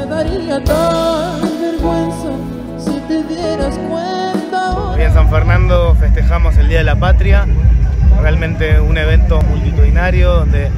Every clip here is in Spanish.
me daría tal vergüenza si te cuenta. Hoy en San Fernando festejamos el Día de la Patria, realmente un evento multitudinario donde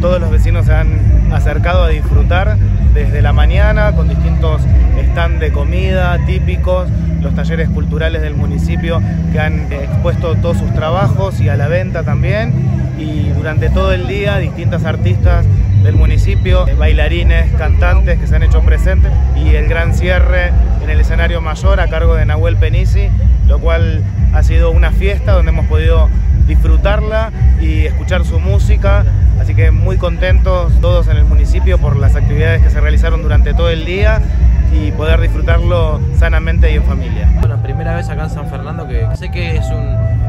todos los vecinos se han acercado a disfrutar desde la mañana con distintos stands de comida típicos, los talleres culturales del municipio que han expuesto todos sus trabajos y a la venta también y durante todo el día distintas artistas del municipio, bailarines, cantantes que se han hecho presentes y el gran cierre en el escenario mayor a cargo de Nahuel Penisi, lo cual ha sido una fiesta donde hemos podido disfrutarla y escuchar su música, así que muy contentos todos en el municipio por las actividades que se realizaron durante todo el día y poder disfrutarlo sanamente y en familia. Bueno, primera vez acá en San Fernando que sé que es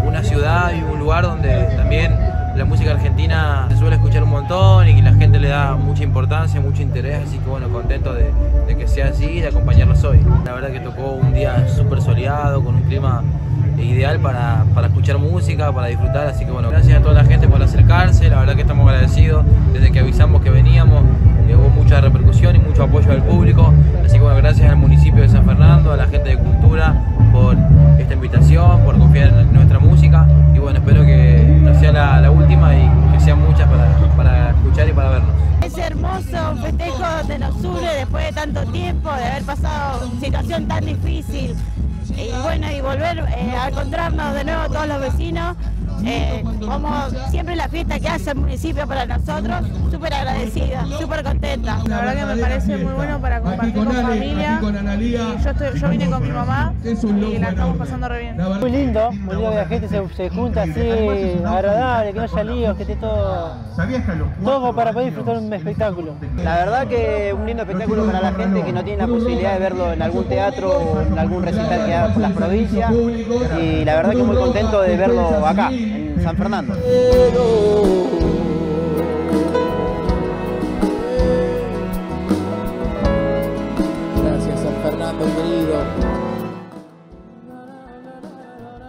una ciudad y un lugar donde también la música argentina se suele escuchar un montón y que la gente le da mucha importancia, mucho interés, así que bueno, contento de, que sea así y de acompañarlos hoy. La verdad que tocó un día súper soleado, con un clima ideal para, para, escuchar música, para disfrutar, así que bueno, gracias a toda la gente por acercarse, la verdad que estamos agradecidos desde que avisamos que veníamos, hubo mucha repercusión y mucho apoyo del público, así que bueno, gracias al municipio de San Fernando, a la gente de Cultura por esta invitación, por confiar en nuestra música y bueno, espero que no sea la, última y que sean muchas para, para escuchar y para vernos. Es hermoso, festejo de nos une después de tanto tiempo, de haber pasado una situación tan difícil. Y bueno, y volver eh, a encontrarnos de nuevo todos los vecinos, eh, como siempre la fiesta que hace el municipio para nosotros, súper agradecida, súper contenta. La verdad que me parece muy bueno para compartir con familia. yo, estoy, yo vine con mi mamá y la estamos pasando re bien. Muy lindo, muy lindo que la gente se, junta así, agradable, que no haya líos, que esté todo, todo para poder disfrutar un espectáculo. La verdad que un lindo espectáculo para la gente que no tiene la posibilidad de verlo en algún teatro o en algún recital que haga por las provincias y la verdad que muy contento de verlo acá. San Fernando. Gracias San Fernando querido.